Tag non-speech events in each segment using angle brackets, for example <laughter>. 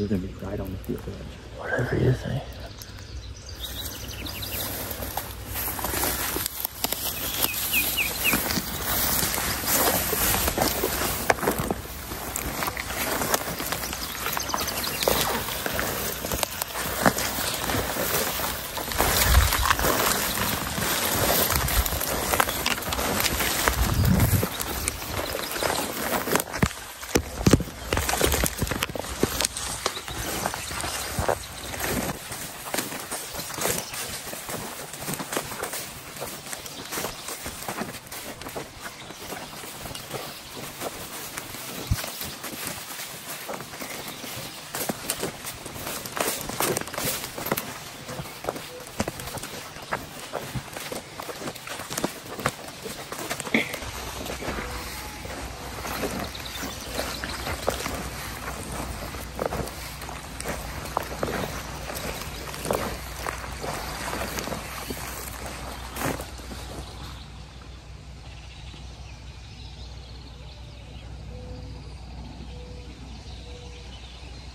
Yeah, They're gonna be right on the field edge. whatever you think.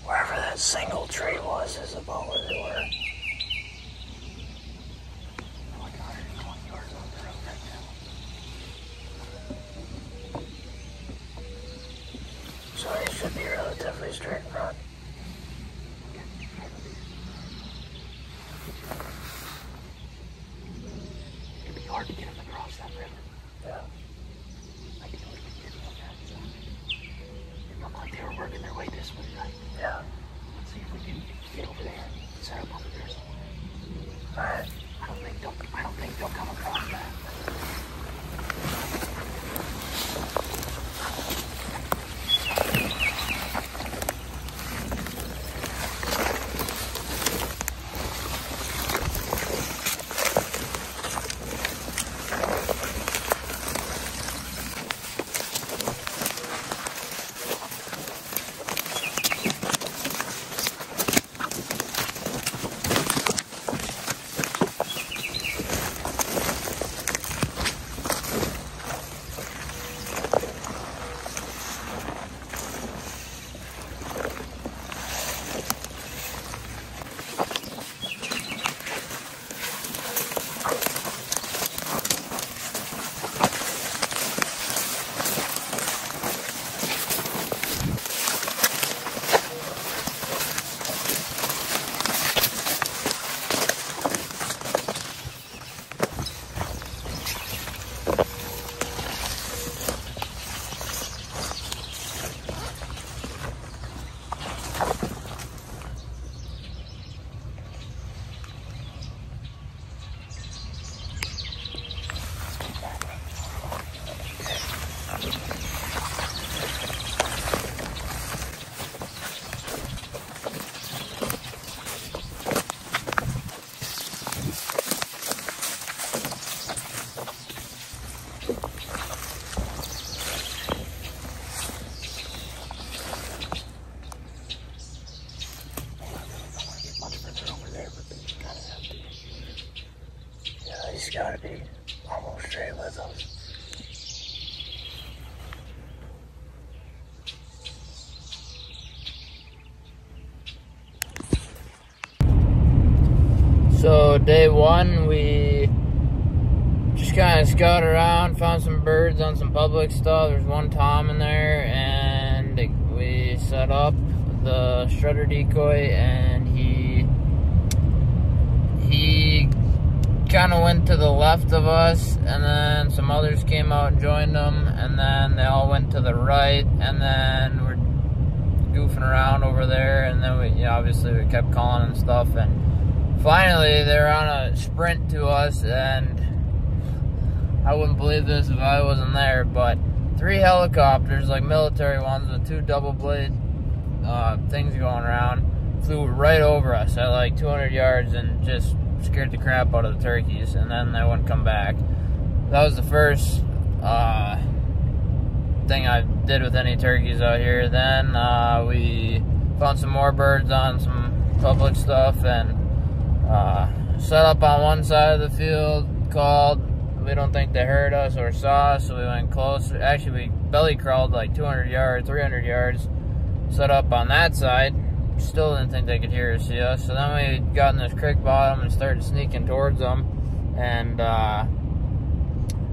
Wherever that single tree was is about where they were. Like 120 yards off the road right now. So it should be relatively straight front. So day one, we just kind of scouted around, found some birds on some public stuff. There's one tom in there, and we set up the strutter decoy, and he he kind of went to the left of us, and then some others came out and joined them, and then they all went to the right, and then we're goofing around over there, and then we, you know, obviously we kept calling and stuff, and finally they're on a sprint to us, and I wouldn't believe this if I wasn't there, but three helicopters, like military ones, with two double blade uh, things going around, flew right over us at like 200 yards and just scared the crap out of the turkeys, and then they wouldn't come back. That was the first uh, thing I did with any turkeys out here. Then uh, we found some more birds on some public stuff and uh, set up on one side of the field, called. we don't think they heard us or saw us, so we went closer. Actually, we belly crawled like 200 yards, 300 yards, set up on that side. Still didn't think they could hear or see us. So then we got in this creek bottom and started sneaking towards them, and uh,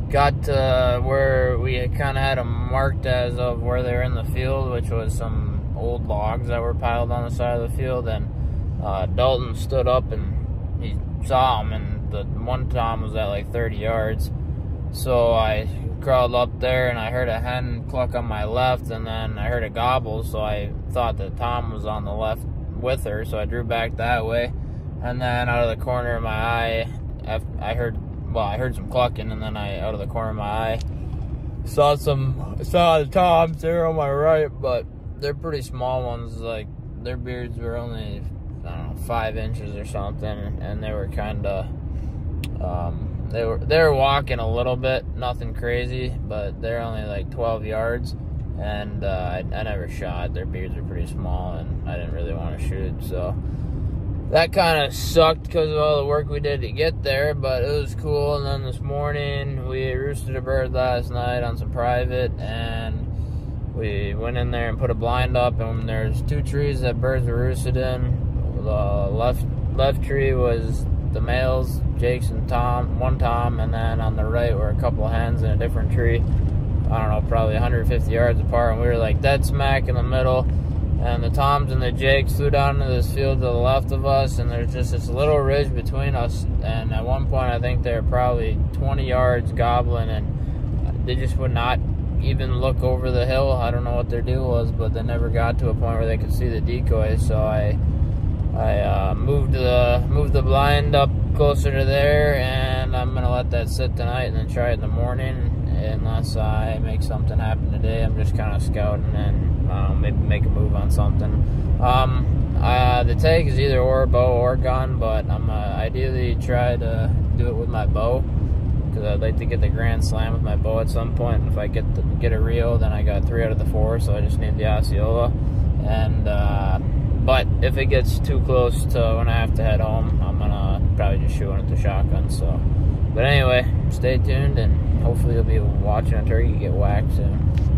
got to where we kind of had them marked as of where they were in the field, which was some old logs that were piled on the side of the field. And uh, Dalton stood up and he saw them, and the one Tom was at like 30 yards. So I crawled up there and I heard a hen cluck on my left, and then I heard a gobble. So I thought that Tom was on the left with her, so I drew back that way. And then out of the corner of my eye, I heard well, I heard some clucking, and then I out of the corner of my eye saw some saw the toms. They're on my right, but they're pretty small ones. Like their beards were only know five inches or something, and they were kind of um, they were they were walking a little bit, nothing crazy, but they're only like 12 yards. And uh, I, I never shot. Their beards are pretty small, and I didn't really want to shoot. So that kind of sucked because of all the work we did to get there, but it was cool. And then this morning, we roosted a bird last night on some private, and we went in there and put a blind up. And there's two trees that birds were roosted in. The left left tree was the males, Jake's and Tom, one Tom, and then on the right were a couple hens in a different tree. I don't know, probably 150 yards apart, and we were like dead smack in the middle and the Toms and the Jakes flew down into this field to the left of us, and there's just this little ridge between us. And at one point, I think they were probably 20 yards gobbling, and they just would not even look over the hill. I don't know what their deal was, but they never got to a point where they could see the decoys. So I, I uh, moved the moved the blind up closer to there, and I'm gonna let that sit tonight and then try it in the morning. Unless I make something happen today, I'm just kind of scouting and um, maybe make a move on something. Um, uh, the tag is either or bow or gun, but I'm uh, ideally try to do it with my bow because I'd like to get the Grand Slam with my bow at some point. And if I get the, get a Rio, then I got three out of the four, so I just need the Osceola. And uh, but if it gets too close to when I have to head home, I'm gonna probably just shoot it with the shotgun. So, but anyway, stay tuned, and hopefully you'll be watching a turkey get whacked soon.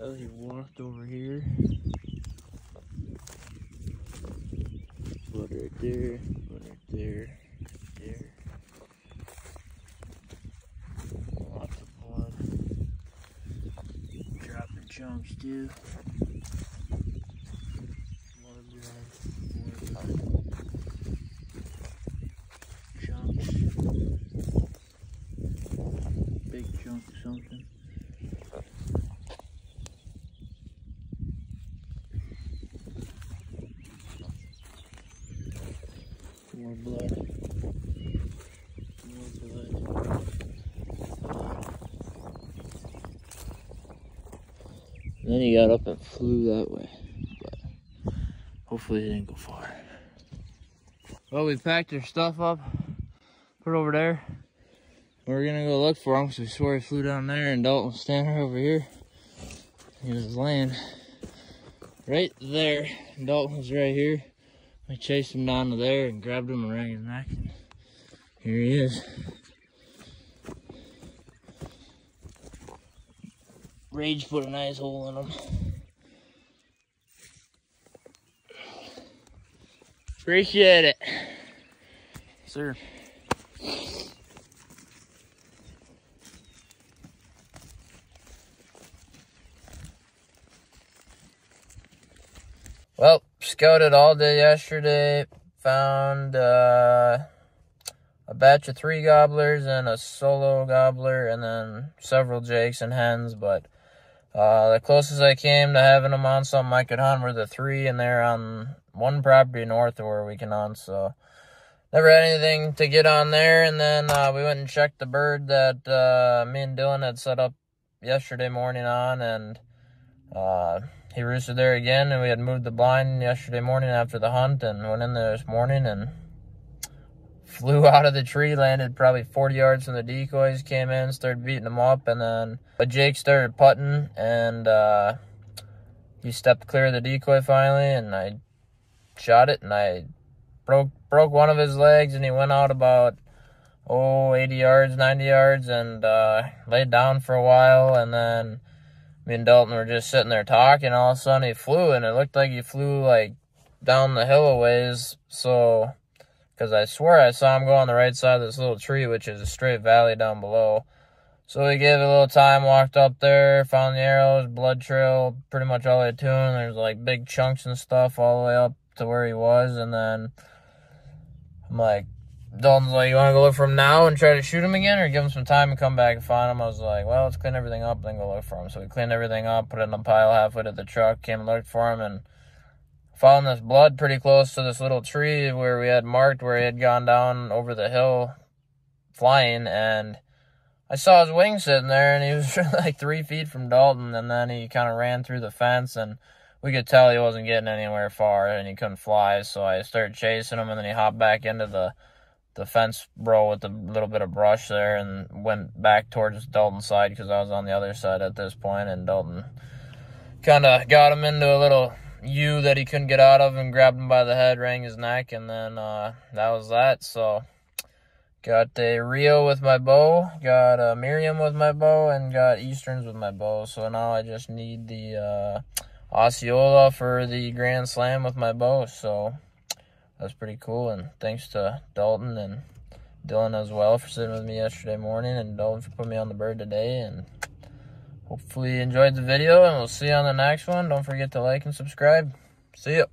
Oh, he walked over here. Blood right there, blood right there, right there. Lots of blood. Dropping chunks too. More blood, more blood. Chunks. Big chunk of something. More blood. More blood. Then he got up and flew that way. But hopefully he didn't go far. Well, we packed our stuff up, put over there. We're gonna go look for him because we swore he flew down there and Dalton was standing over here. He was laying right there. And Dalton was right here. We chased him down to there and grabbed him around his neck. And here he is. Rage put a nice hole in him. Appreciate it. Sir. Well, scouted all day yesterday. Found uh, a batch of three gobblers and a solo gobbler, and then several jakes and hens. But uh, the closest I came to having them on something I could hunt were the three, and they're on one property north of where we can hunt. So never had anything to get on there. And then uh, we went and checked the bird that uh, me and Dylan had set up yesterday morning on, and uh, he roosted there again. And we had moved the blind yesterday morning after the hunt, and went in there this morning and flew <laughs> out of the tree, landed probably 40 yards from the decoys, came in, started beating them up, and then but Jake started putting, and uh, he stepped clear of the decoy finally, and I shot it, and I broke broke one of his legs, and he went out about oh 80 yards, 90 yards, and uh, laid down for a while, and then me and Dalton were just sitting there talking. All of a sudden, he flew, and it looked like he flew like down the hill a ways. So because I swear I saw him go on the right side of this little tree, which is a straight valley down below. So we gave it a little time, walked up there, found the arrows, blood trail, pretty much all the way to him. There's like big chunks and stuff all the way up to where he was, and then I'm like, Dalton's like, you want to go look for him now and try to shoot him again, or give him some time and come back and find him? I was like, well, let's clean everything up, then go look for him. So we cleaned everything up, put it in a pile halfway to the truck, came and looked for him, and found this blood pretty close to this little tree where we had marked where he had gone down over the hill flying and I saw his wing sitting there and he was <laughs> like three feet from Dalton and then he kind of ran through the fence and we could tell he wasn't getting anywhere far and he couldn't fly so I started chasing him and then he hopped back into the the fence row with a little bit of brush there and went back towards Dalton's side because I was on the other side at this point and Dalton kind of got him into a little U that he couldn't get out of and grabbed him by the head, rang his neck, and then uh, that was that. So got a Rio with my bow, got a Merriam with my bow, and got Easterns with my bow. So now I just need the uh, Osceola for the Grand Slam with my bow. So that's pretty cool. And thanks to Dalton and Dylan as well for sitting with me yesterday morning, and Dalton for putting me on the bird today. And Hopefully you enjoyed the video, and we'll see you on the next one. Don't forget to like and subscribe. See ya.